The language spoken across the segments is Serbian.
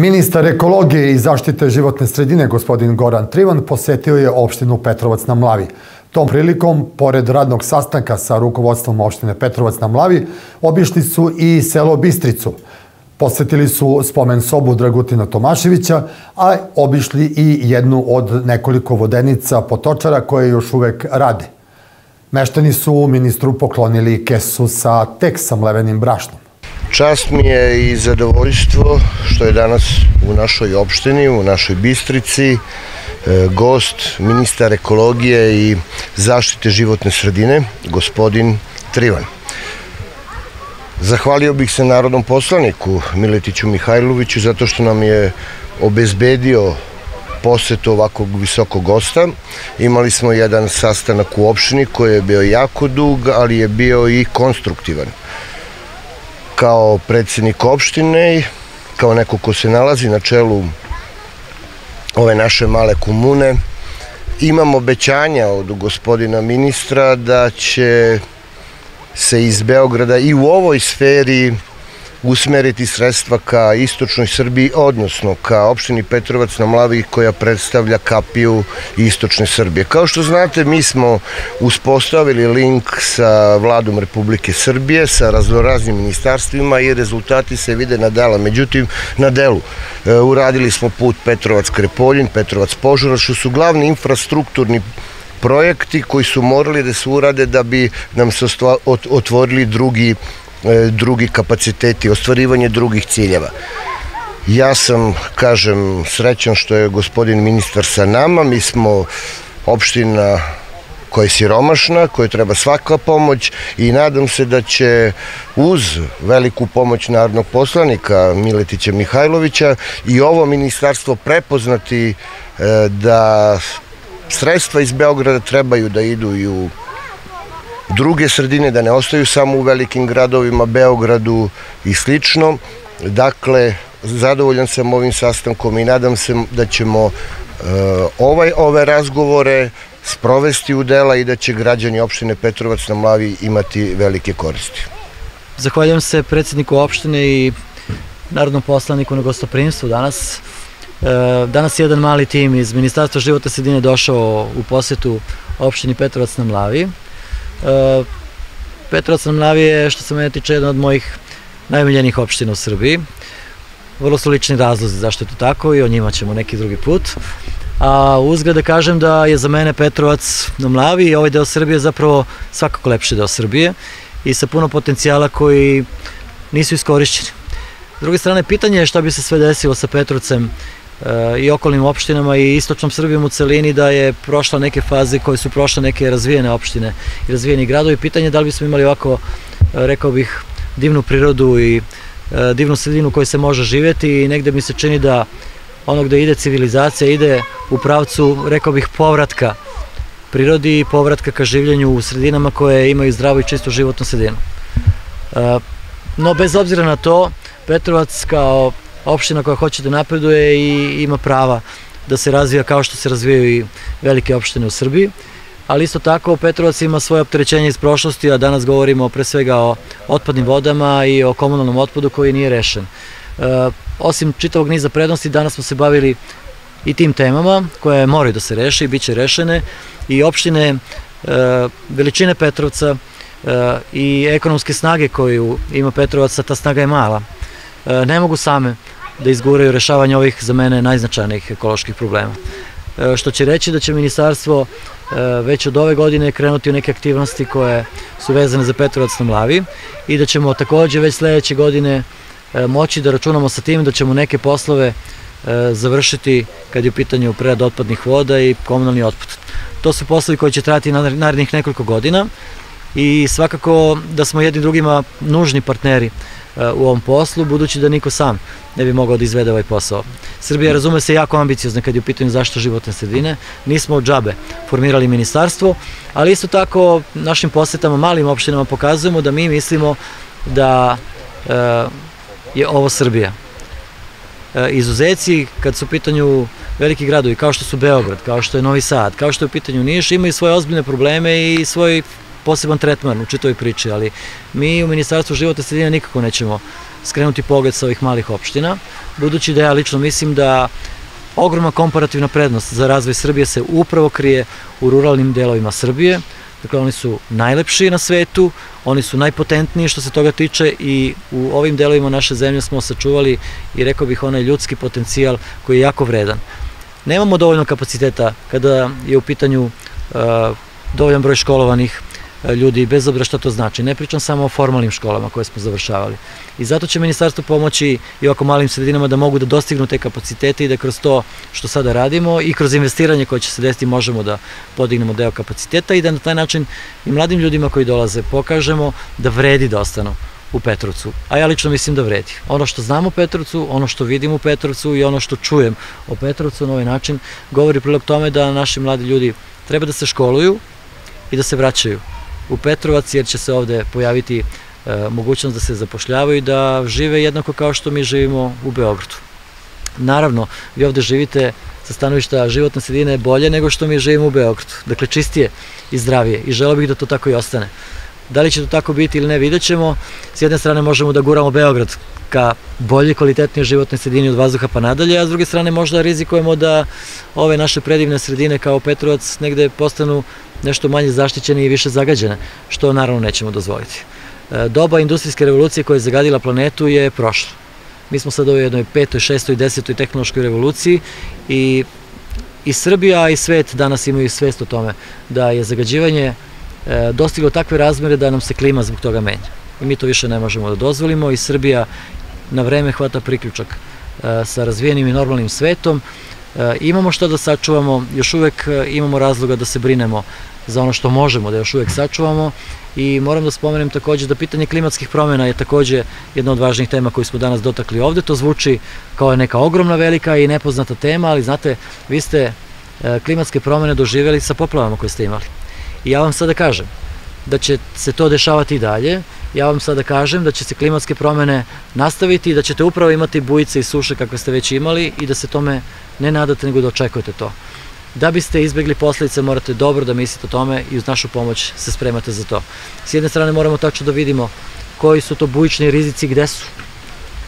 Ministar ekologije i zaštite životne sredine, gospodin Goran Trivan, posetio je opštinu Petrovac na Mlavi. Tom prilikom, pored radnog sastanka sa rukovodstvom opštine Petrovac na Mlavi, obišli su i selo Bistricu. Posetili su spomen sobu Dragutina Tomaševića, a obišli i jednu od nekoliko vodenica potočara koje još uvek rade. Meštani su ministru poklonili kesu sa tek samlevenim brašnom. Čast mi je i zadovoljstvo što je danas u našoj opštini, u našoj Bistrici, e, gost ministar ekologije i zaštite životne sredine, gospodin Trivan. Zahvalio bih se narodnom poslaniku Miletiću Mihajloviću zato što nam je obezbedio posetu ovakvog visokog gosta. Imali smo jedan sastanak u opštini koji je bio jako dug, ali je bio i konstruktivan kao predsednik opštine i kao neko ko se nalazi na čelu ove naše male komune, imam obećanja od gospodina ministra da će se iz Beograda i u ovoj sferi usmeriti sredstva ka istočnoj Srbiji, odnosno ka opštini Petrovac na Mlavi koja predstavlja kapiju istočne Srbije. Kao što znate, mi smo uspostavili link sa vladom Republike Srbije, sa raznoraznim ministarstvima i rezultati se vide na dela. Međutim, na delu e, uradili smo put Petrovac-Krepoljin, Petrovac-Požara, što su glavni infrastrukturni projekti koji su morali da se urade da bi nam se otvorili drugi E, drugi kapaciteti, ostvarivanje drugih ciljeva. Ja sam, kažem, srećan što je gospodin ministar sa nama, mi smo opština koja je siromašna, koja treba svaka pomoć i nadam se da će uz veliku pomoć narodnog poslanika Miletića Mihajlovića i ovo ministarstvo prepoznati e, da sredstva iz Beograda trebaju da idu i u druge sredine, da ne ostaju samo u velikim gradovima, Beogradu i slično. Dakle, zadovoljan sam ovim sastankom i nadam se da ćemo uh, ovaj, ove razgovore sprovesti u dela i da će građani opštine Petrovac na Mlavi imati velike koristi. Zahvaljujem se predsedniku opštine i narodnom poslaniku na gostoprimstvu danas. E, danas je jedan mali tim iz Ministarstva života sredine došao u posetu opštini Petrovac na Mlavi. Petrovac na Mlavi je, što se mene tiče, jedna od mojih najmiljenih opština u Srbiji. Vrlo su lični razlozi zašto je to tako i o njima ćemo neki drugi put. A uzgled da kažem da je za mene Petrovac na Mlavi i ovaj deo Srbije zapravo svakako lepši deo Srbije i sa puno potencijala koji nisu iskorišćeni. S druge strane, pitanje je šta bi se sve desilo sa Petrovcem i okolnim opštinama i istočnom Srbijom u celini da je prošla neke faze koje su prošle neke razvijene opštine i razvijeni gradovi. Pitanje je da li bismo imali ovako, rekao bih, divnu prirodu i e, divnu sredinu u kojoj se može živjeti i negde mi se čini da ono gde ide civilizacija ide u pravcu, rekao bih, povratka prirodi i povratka ka življenju u sredinama koje imaju zdravu i čistu životnu sredinu. E, no, bez obzira na to, Petrovac kao opština koja hoće da napreduje i ima prava da se razvija kao što se razvijaju i velike opštine u Srbiji. Ali isto tako Petrovac ima svoje opterećenje iz prošlosti, a danas govorimo pre svega o otpadnim vodama i o komunalnom otpadu koji nije rešen. E, osim čitavog niza prednosti, danas smo se bavili i tim temama koje moraju da se reše i bit će rešene i opštine e, veličine Petrovca e, i ekonomske snage koju ima Petrovac, ta snaga je mala. E, ne mogu same da izguraju rešavanje ovih za mene najznačajnijih ekoloških problema. E, što će reći da će ministarstvo e, već od ove godine krenuti u neke aktivnosti koje su vezane za Petrovac na Mlavi i da ćemo takođe već sledeće godine moći da računamo sa tim da ćemo neke poslove završiti kad je u pitanju prerad otpadnih voda i komunalni otpad. To su poslovi koji će trajati narednih nekoliko godina i svakako da smo jedni drugima nužni partneri u ovom poslu, budući da niko sam ne bi mogao da izvede ovaj posao. Srbija razume se jako ambiciozna kad je u pitanju zašto životne sredine. Nismo od džabe formirali ministarstvo, ali isto tako našim posetama malim opštinama pokazujemo da mi mislimo da e, je ovo Srbija. E, izuzeci kad su u pitanju veliki gradovi kao što su Beograd, kao što je Novi Sad, kao što je u pitanju Niš, imaju svoje ozbiljne probleme i svoj poseban tretman u čitoj priči, ali mi u Ministarstvu života sredine nikako nećemo skrenuti pogled sa ovih malih opština, budući da ja lično mislim da ogromna komparativna prednost za razvoj Srbije se upravo krije u ruralnim delovima Srbije, Dakle, oni su najlepši na svetu, oni su najpotentniji što se toga tiče i u ovim delovima naše zemlje smo sačuvali i rekao bih onaj ljudski potencijal koji je jako vredan. Nemamo dovoljno kapaciteta kada je u pitanju uh, dovoljan broj školovanih, ljudi, bez obzira šta to znači. Ne pričam samo o formalnim školama koje smo završavali. I zato će ministarstvo pomoći i ovako malim sredinama da mogu da dostignu te kapacitete i da kroz to što sada radimo i kroz investiranje koje će se desiti možemo da podignemo deo kapaciteta i da na taj način i mladim ljudima koji dolaze pokažemo da vredi da ostanu u Petrovcu. A ja lično mislim da vredi. Ono što znam o Petrovcu, ono što vidim u Petrovcu i ono što čujem o Petrovcu na ovaj način govori prilog tome da naši mladi ljudi treba da se školuju i da se vraćaju u Petrovac jer će se ovde pojaviti e, mogućnost da se zapošljavaju i da žive jednako kao što mi živimo u Beogradu. Naravno, vi ovde živite sa stanovišta životne sredine bolje nego što mi živimo u Beogradu. Dakle, čistije i zdravije i želo bih da to tako i ostane. Da li će to tako biti ili ne, vidjet ćemo. S jedne strane možemo da guramo Beograd ka bolje, kvalitetnije životne sredini od vazduha pa nadalje, a s druge strane možda rizikujemo da ove naše predivne sredine kao Petrovac negde postanu nešto manje zaštićene i više zagađene, što naravno nećemo dozvoliti. E, doba industrijske revolucije koja je zagadila planetu je prošla. Mi smo sad u jednoj petoj, šestoj, desetoj tehnološkoj revoluciji i i Srbija i svet danas imaju svest o tome da je zagađivanje dostiglo takve razmere da nam se klima zbog toga menja. I mi to više ne možemo da dozvolimo i Srbija na vreme hvata priključak e, sa razvijenim i normalnim svetom. Imamo što da sačuvamo, još uvek imamo razloga da se brinemo za ono što možemo da još uvek sačuvamo i moram da spomenem takođe da pitanje klimatskih promjena je takođe jedna od važnijih tema koju smo danas dotakli ovde. To zvuči kao neka ogromna, velika i nepoznata tema, ali znate, vi ste e, klimatske promjene doživjeli sa poplavama koje ste imali. I ja vam sada kažem da će se to dešavati i dalje. Ja vam sada kažem da će se klimatske promjene nastaviti i da ćete upravo imati bujice i suše kakve ste već imali i da se tome ne nadate nego da očekujete to. Da biste izbjegli posledice morate dobro da mislite o tome i uz našu pomoć se spremate za to. S jedne strane moramo tačno da vidimo koji su to bujični rizici gde su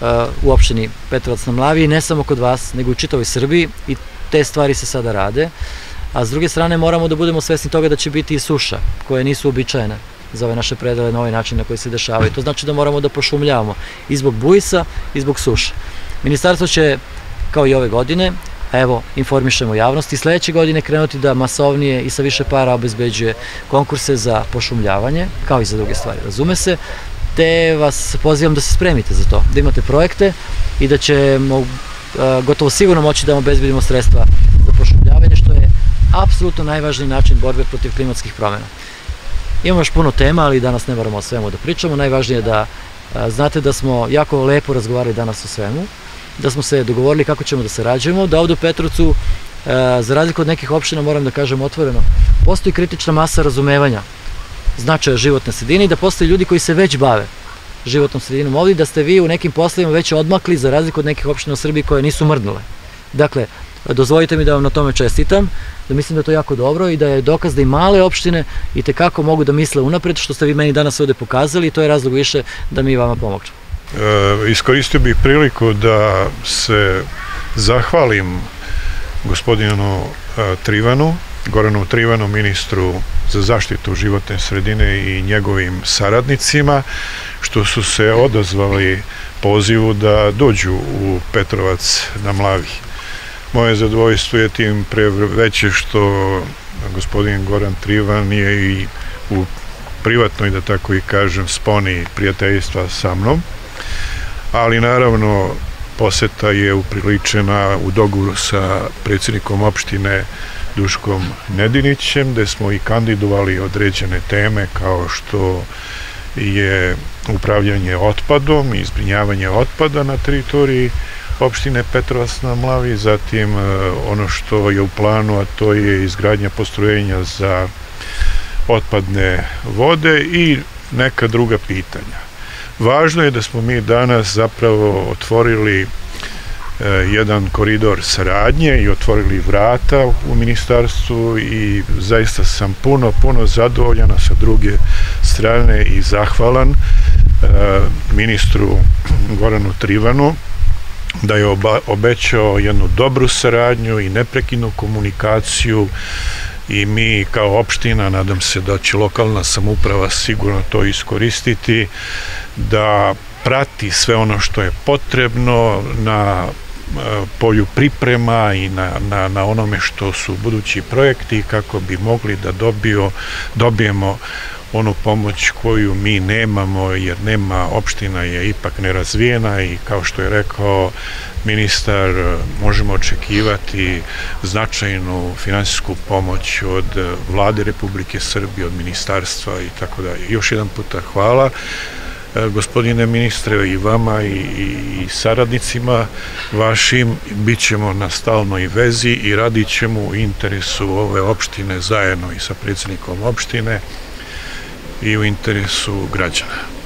uh, u opštini Petrovac na Mlavi, ne samo kod vas, nego u čitavoj Srbiji i te stvari se sada rade. A s druge strane moramo da budemo svesni toga da će biti i suša, koje nisu uobičajene za ove naše predele na ovaj način na koji se dešavaju. To znači da moramo da pošumljavamo i zbog bujisa i zbog suša. Ministarstvo će, kao i ove godine, evo, informišemo javnost i sledeće godine krenuti da masovnije i sa više para obezbeđuje konkurse za pošumljavanje, kao i za druge stvari, razume se, te vas pozivam da se spremite za to, da imate projekte i da ćemo gotovo sigurno moći da vam obezbedimo sredstva za pošumljavanje, što je apsolutno najvažniji način borbe protiv klimatskih promjena. Imamo još puno tema, ali danas ne moramo o svemu da pričamo. Najvažnije je da znate da smo jako lepo razgovarali danas o svemu da smo se dogovorili kako ćemo da sarađujemo, da ovde u Petrovcu, e, za razliku od nekih opština, moram da kažem otvoreno, postoji kritična masa razumevanja značaja životne sredine i da postoje ljudi koji se već bave životnom sredinom ovdje, da ste vi u nekim poslovima već odmakli za razliku od nekih opština u Srbiji koje nisu mrdnule. Dakle, dozvolite mi da vam na tome čestitam, da mislim da je to jako dobro i da je dokaz da i male opštine i tekako mogu da misle unapred, što ste vi meni danas ovde pokazali i to je razlog više da mi vama pomoćemo. E, iskoristio bih priliku da se zahvalim gospodinu e, Trivanu, Goranu Trivanu, ministru za zaštitu životne sredine i njegovim saradnicima, što su se odazvali pozivu da dođu u Petrovac na Mlavi. Moje zadovoljstvo je tim pre veće što gospodin Goran Trivan je i u privatnoj, da tako i kažem, sponi prijateljstva sa mnom. Ali naravno poseta je upriličena u dogovoru sa predsjednikom opštine Duškom Nedinićem, gde smo i kandidovali određene teme kao što je upravljanje otpadom i izbrinjavanje otpada na teritoriji opštine Petrovac na Mlavi, zatim e, ono što je u planu, a to je izgradnja postrojenja za otpadne vode i neka druga pitanja. Važno je da smo mi danas zapravo otvorili jedan koridor saradnje i otvorili vrata u ministarstvu i zaista sam puno, puno zadovoljan sa druge strane i zahvalan ministru Goranu Trivanu da je obećao jednu dobru saradnju i neprekinu komunikaciju i mi kao opština, nadam se da će lokalna samuprava sigurno to iskoristiti, da prati sve ono što je potrebno na e, polju priprema i na, na, na onome što su budući projekti kako bi mogli da dobio, dobijemo onu pomoć koju mi nemamo jer nema opština je ipak nerazvijena i kao što je rekao ministar možemo očekivati značajnu finansijsku pomoć od vlade Republike Srbije, od ministarstva i tako dalje. Još jedan puta hvala e, gospodine ministre i vama i, i saradnicima vašim bit ćemo na stalnoj vezi i radit ćemo u interesu ove opštine zajedno i sa predsjednikom opštine i u interesu građana.